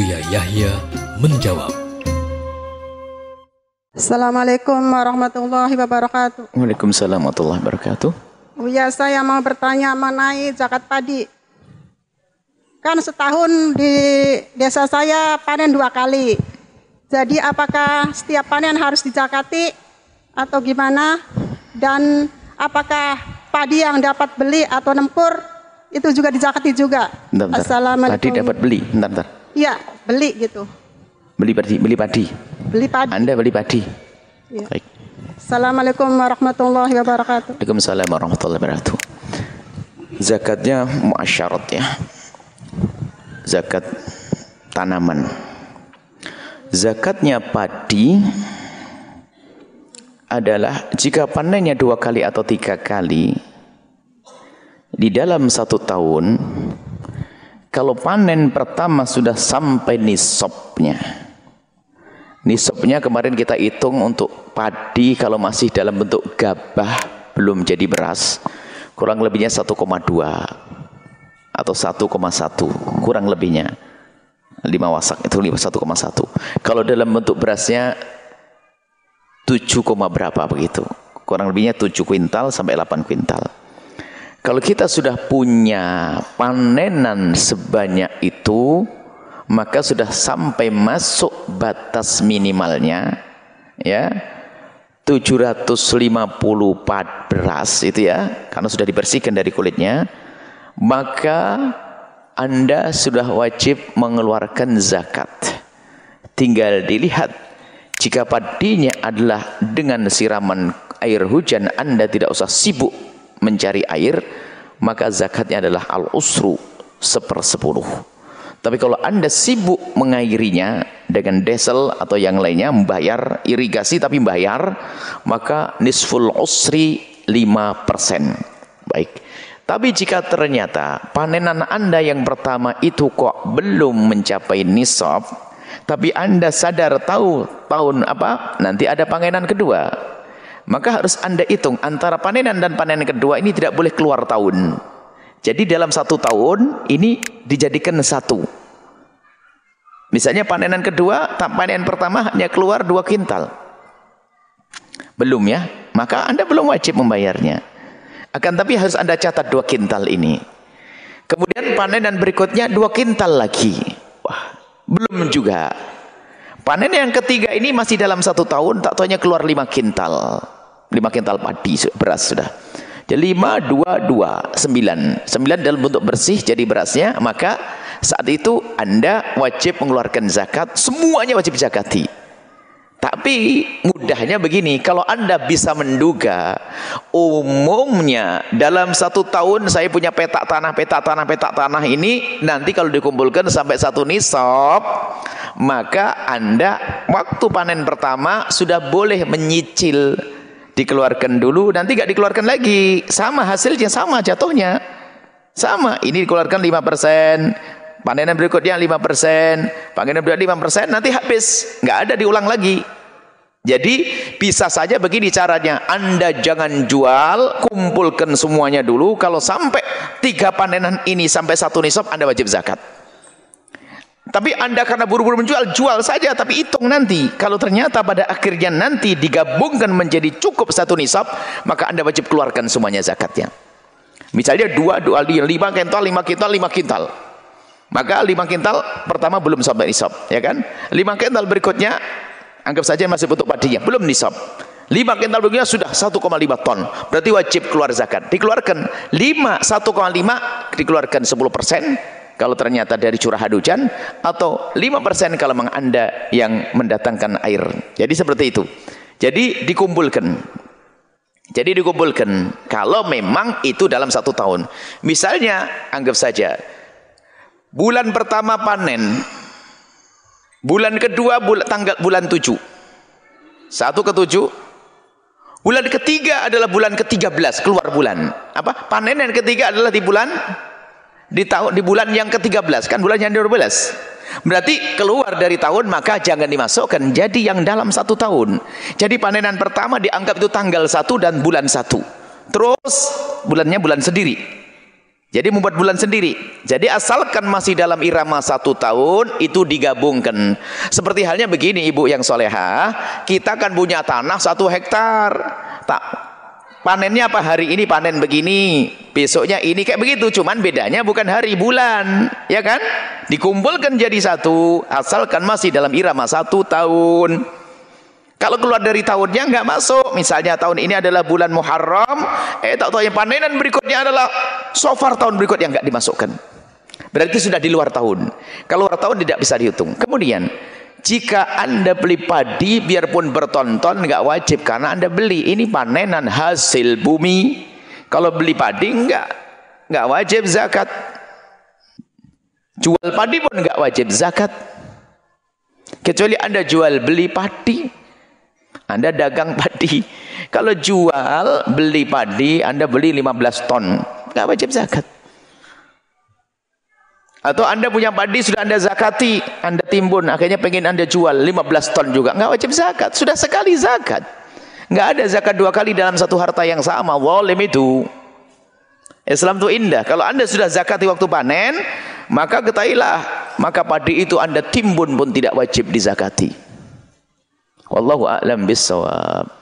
Buya Yahya menjawab. Assalamualaikum warahmatullahi wabarakatuh. Waalaikumsalam warahmatullahi wabarakatuh. Buya saya mau bertanya mengenai zakat padi. Kan setahun di desa saya panen dua kali. Jadi apakah setiap panen harus dijakati atau gimana? Dan apakah padi yang dapat beli atau nempur itu juga dijakati juga? Bentar, bentar. Assalamualaikum. Padi dapat beli. Bentar, bentar. Iya, beli gitu. Beli padi, beli padi. Beli padi. Anda beli padi. Iya. Baik. Assalamualaikum warahmatullahi wabarakatuh. Waalaikumsalam warahmatullahi wabarakatuh. Zakatnya muasyarat ya. Zakat tanaman. Zakatnya padi adalah jika panennya dua kali atau tiga kali di dalam satu tahun kalau panen pertama sudah sampai nisabnya. Nisabnya kemarin kita hitung untuk padi kalau masih dalam bentuk gabah belum jadi beras kurang lebihnya 1,2 atau 1,1 kurang lebihnya. 5 wasak itu 1,1 kalau dalam bentuk berasnya 7, berapa begitu. Kurang lebihnya 7 kuintal sampai 8 kuintal kalau kita sudah punya panenan sebanyak itu maka sudah sampai masuk batas minimalnya ya. 750 pad beras itu ya karena sudah dibersihkan dari kulitnya maka anda sudah wajib mengeluarkan zakat. Tinggal dilihat jika padinya adalah dengan siraman air hujan Anda tidak usah sibuk mencari air maka zakatnya adalah al-usru sepersepuluh tapi kalau anda sibuk mengairinya dengan desel atau yang lainnya, membayar irigasi tapi membayar, maka nisful usri 5%. Baik. Tapi jika ternyata panenan anda yang pertama itu kok belum mencapai nisab, tapi anda sadar tahu tahun apa, nanti ada panenan kedua. Maka harus anda hitung antara panenan dan panenan kedua ini tidak boleh keluar tahun. Jadi dalam satu tahun ini dijadikan satu. Misalnya panenan kedua, panen pertama hanya keluar dua kintal. Belum ya, maka anda belum wajib membayarnya. Akan tapi harus anda catat dua kintal ini. Kemudian panenan berikutnya dua kintal lagi. Wah, belum juga. Panen yang ketiga ini masih dalam satu tahun, tak tahunya keluar lima kintal. Lima kintal padi beras sudah. Jadi lima, dua, dua, sembilan. Sembilan dalam bentuk bersih jadi berasnya, maka saat itu anda wajib mengeluarkan zakat, semuanya wajib zakati. Tapi mudahnya begini, kalau anda bisa menduga, umumnya dalam satu tahun saya punya petak tanah, petak tanah, petak tanah ini, nanti kalau dikumpulkan sampai satu nisab, maka anda waktu panen pertama sudah boleh menyicil dikeluarkan dulu nanti gak dikeluarkan lagi. Sama hasilnya sama jatuhnya. Sama. Ini dikeluarkan 5% panenan berikutnya 5% panenan berikutnya 5% nanti habis. Nggak ada diulang lagi. Jadi bisa saja begini caranya. Anda jangan jual kumpulkan semuanya dulu. Kalau sampai tiga panenan ini sampai satu nisab anda wajib zakat tapi anda karena buru-buru menjual, jual saja tapi hitung nanti. Kalau ternyata pada akhirnya nanti digabungkan menjadi cukup satu nisab, maka anda wajib keluarkan semuanya zakatnya. Misalnya dua, dua, lima kintal, lima kintal, lima kintal. Maka lima kintal pertama belum sampai nisab, ya kan? Lima kintal berikutnya, anggap saja masih bentuk padinya, belum nisab. Lima kintal berikutnya sudah 1,5 ton. Berarti wajib keluar zakat. Dikeluarkan lima, 1,5 dikeluarkan 10 persen kalau ternyata dari curah hujan atau 5% kalau memang Anda yang mendatangkan air. Jadi seperti itu. Jadi dikumpulkan. Jadi dikumpulkan kalau memang itu dalam satu tahun. Misalnya anggap saja bulan pertama panen. Bulan kedua bulan tanggal bulan 7. Satu ke 7. Bulan ketiga adalah bulan ke-13 keluar bulan. Apa? Panen yang ketiga adalah di bulan di tahun di bulan yang ke-13 kan bulan yang ke-12 berarti keluar dari tahun maka jangan dimasukkan jadi yang dalam satu tahun jadi panenan pertama dianggap itu tanggal satu dan bulan satu terus bulannya bulan sendiri Jadi membuat bulan sendiri. Jadi asalkan masih dalam irama satu tahun, itu digabungkan. Seperti halnya begini ibu yang soleha, kita kan punya tanah satu hektar. Tak panennya apa hari ini panen begini, besoknya ini kayak begitu. Cuman bedanya bukan hari bulan, ya kan? Dikumpulkan jadi satu, asalkan masih dalam irama satu tahun. Kalau keluar dari tahunnya nggak masuk. Misalnya tahun ini adalah bulan Muharram, eh tak tahu yang panenan berikutnya adalah sofar tahun berikutnya nggak dimasukkan. Berarti sudah di luar tahun. Kalau luar tahun tidak bisa dihitung. Kemudian jika anda beli padi biarpun bertonton nggak wajib karena anda beli ini panenan hasil bumi. Kalau beli padi nggak nggak wajib zakat. Jual padi pun nggak wajib zakat. Kecuali anda jual beli padi anda dagang padi. Kalau jual, beli padi, Anda beli 15 ton. Enggak wajib zakat. Atau Anda punya padi sudah Anda zakati, Anda timbun, akhirnya pengen Anda jual 15 ton juga. Enggak wajib zakat. Sudah sekali zakat. Enggak ada zakat dua kali dalam satu harta yang sama. Walim itu. Islam itu indah. Kalau Anda sudah zakati waktu panen, maka ketahuilah, maka padi itu Anda timbun pun tidak wajib dizakati. Wallahu a'lam bissawab.